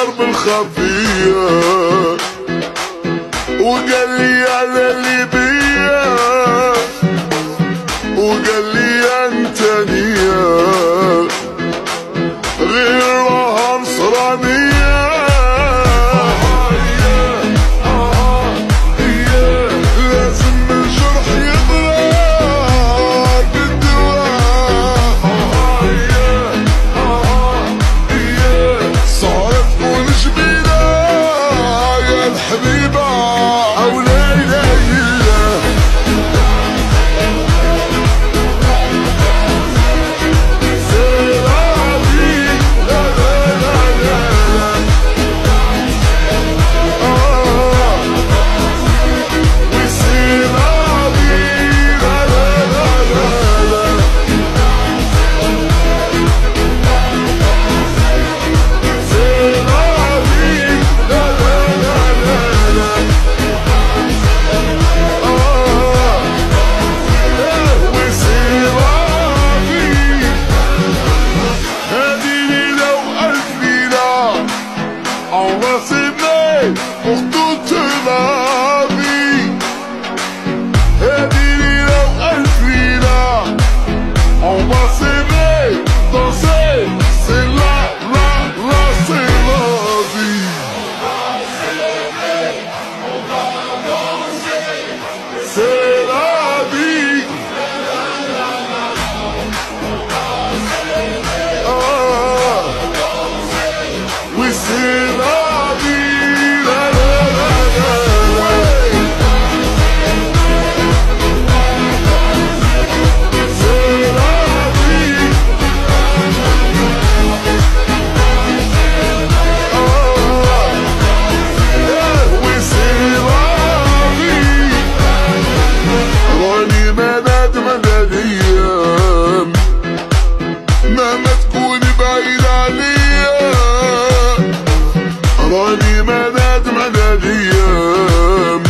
بالشرب الخفية. وقال الأيام مهما تكوني بعيد عليا راني ما نادم على الأيام